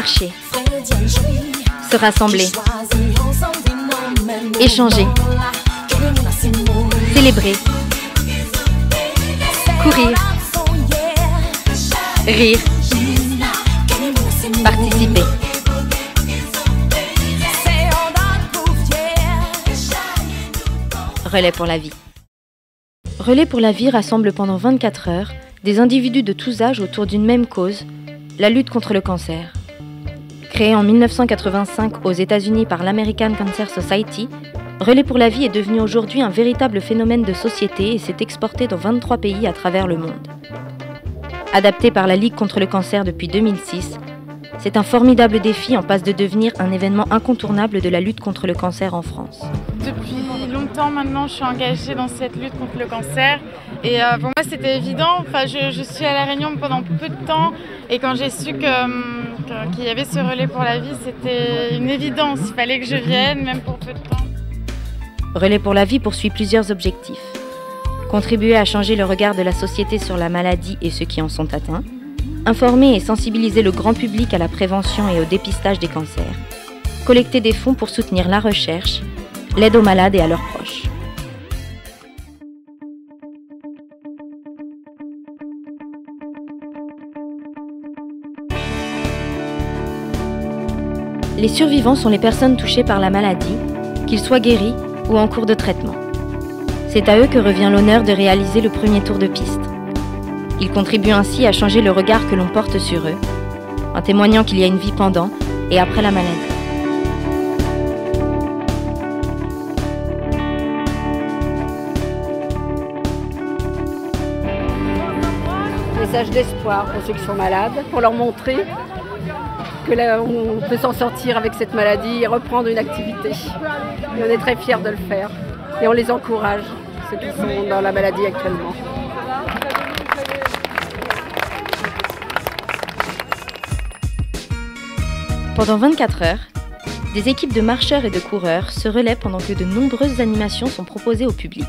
marcher, se rassembler, échanger, célébrer, courir, rire, participer. Relais pour la vie. Relais pour la vie rassemble pendant 24 heures des individus de tous âges autour d'une même cause, la lutte contre le cancer. Créé en 1985 aux États-Unis par l'American Cancer Society, Relais pour la vie est devenu aujourd'hui un véritable phénomène de société et s'est exporté dans 23 pays à travers le monde. Adapté par la Ligue contre le cancer depuis 2006, c'est un formidable défi en passe de devenir un événement incontournable de la lutte contre le cancer en France. Maintenant, je suis engagée dans cette lutte contre le cancer. Et euh, pour moi, c'était évident. Enfin, je, suis à La Réunion pendant peu de temps. Et quand j'ai su hum, qu'il y avait ce relais pour la vie, c'était une évidence. Il fallait que je vienne, même pour peu de temps. Relais pour la vie poursuit plusieurs objectifs. Contribuer à changer le regard de la société sur la maladie et ceux qui en sont atteints Informer et sensibiliser le grand public à la prévention et au dépistage des cancers. Collecter des fonds pour soutenir la recherche, l'aide aux malades et à leurs proches. Les survivants sont les personnes touchées par la maladie, qu'ils soient guéris ou en cours de traitement. C'est à eux que revient l'honneur de réaliser le premier tour de piste. Ils contribuent ainsi à changer le regard que l'on porte sur eux, en témoignant qu'il y a une vie pendant et après la maladie. Message d'espoir pour ceux qui sont malades, pour leur montrer là, on peut s'en sortir avec cette maladie et reprendre une activité. Et on est très fiers de le faire. Et on les encourage, ceux qui sont dans la maladie actuellement. Pendant 24 heures, des équipes de marcheurs et de coureurs se relaient pendant que de nombreuses animations sont proposées au public.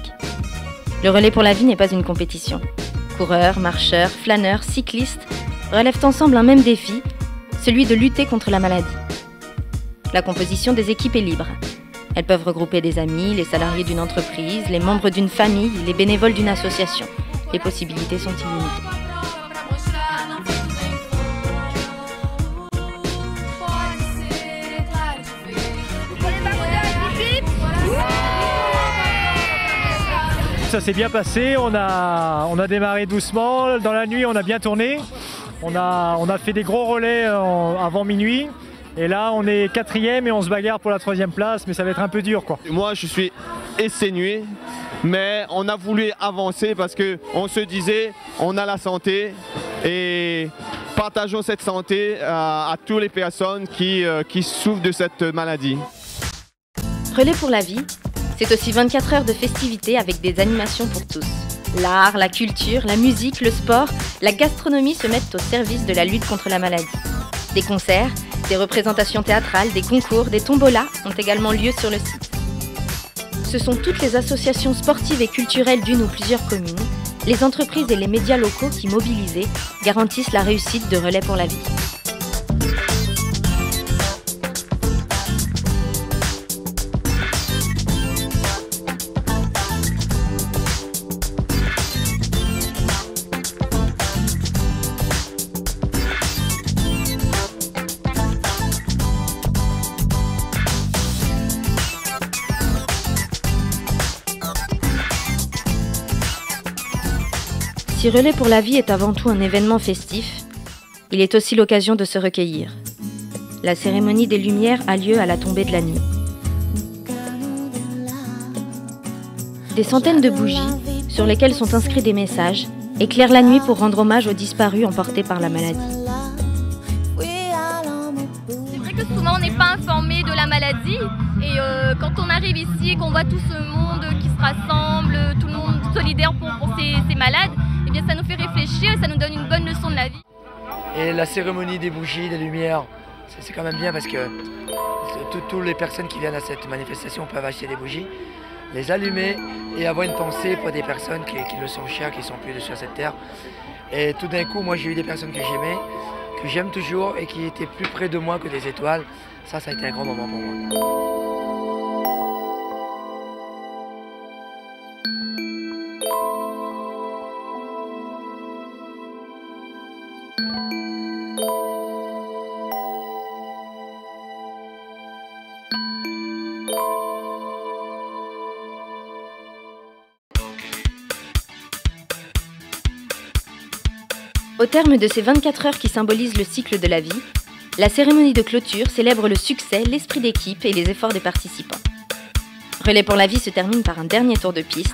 Le relais pour la vie n'est pas une compétition. Coureurs, marcheurs, flâneurs, cyclistes relèvent ensemble un même défi, celui de lutter contre la maladie. La composition des équipes est libre. Elles peuvent regrouper des amis, les salariés d'une entreprise, les membres d'une famille, les bénévoles d'une association. Les possibilités sont illimitées. ça s'est bien passé. On a, on a démarré doucement. Dans la nuit, on a bien tourné. On a, on a fait des gros relais avant minuit. Et là, on est quatrième et on se bagarre pour la troisième place, mais ça va être un peu dur. Quoi. Moi, je suis exténué, mais on a voulu avancer parce qu'on se disait, on a la santé et partageons cette santé à, toutes les personnes qui, euh, qui souffrent de cette maladie. Relais pour la vie, c'est aussi 24 heures de festivités avec des animations pour tous. L'art, la culture, la musique, le sport, la gastronomie se mettent au service de la lutte contre la maladie. Des concerts, des représentations théâtrales, des concours, des tombolas ont également lieu sur le site. Ce sont toutes les associations sportives et culturelles d'une ou plusieurs communes, les entreprises et les médias locaux qui, mobilisés, garantissent la réussite de Relais pour la vie. Si Relais pour la vie est avant tout un événement festif, il est aussi l'occasion de se recueillir. La cérémonie des Lumières a lieu à la tombée de la nuit. Des centaines de bougies, sur lesquelles sont inscrits des messages, éclairent la nuit pour rendre hommage aux disparus emportés par la maladie. C'est vrai que souvent on n'est pas informé de la maladie et euh, quand on arrive ici et qu'on voit tout ce monde qui se rassemble, tout le monde solidaire pour, ces malades, eh ça nous fait réfléchir et ça nous donne une bonne leçon de la vie. Et la cérémonie des bougies, des lumières, c'est quand même bien parce que toutes les personnes qui viennent à cette manifestation peuvent acheter des bougies, les allumer et avoir une pensée pour des personnes qui, le sont chères, qui sont plus sur cette terre. Et tout d'un coup, moi j'ai eu des personnes que j'aimais, que j'aime toujours et qui était plus près de moi que des étoiles. Ça, ça a été un grand moment pour moi. Au terme de ces 24 heures qui symbolisent le cycle de la vie, la cérémonie de clôture célèbre le succès, l'esprit d'équipe et les efforts des participants. Relais pour la vie se termine par un dernier tour de piste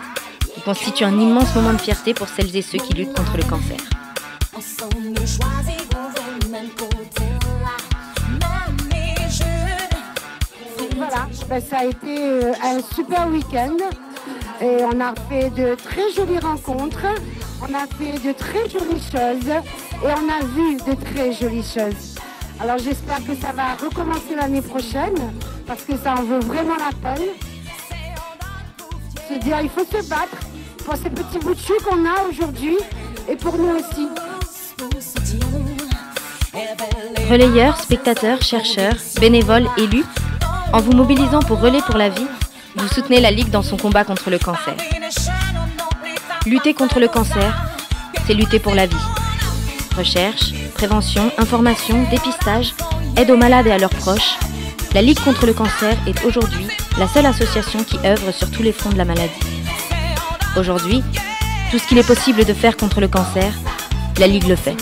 qui constitue un immense moment de fierté pour celles et ceux qui luttent contre le cancer. Ben, ça a été euh, un super week-end et on a fait de très jolies rencontres, on a fait de très jolies choses et on a vu de très jolies choses. Alors j'espère que ça va recommencer l'année prochaine parce que ça en vaut vraiment la peine. Se dire, il faut se battre pour ces petits bouts de chou qu'on a aujourd'hui et pour nous aussi. Relayeurs, spectateurs, chercheurs, bénévoles, élus, en vous mobilisant pour Relais pour la vie, vous soutenez la Ligue dans son combat contre le cancer. Lutter contre le cancer, c'est lutter pour la vie. Recherche, prévention, information, dépistage, aide aux malades et à leurs proches, la Ligue contre le cancer est aujourd'hui la seule association qui œuvre sur tous les fronts de la maladie. Aujourd'hui, tout ce qu'il est possible de faire contre le cancer, la Ligue le fait.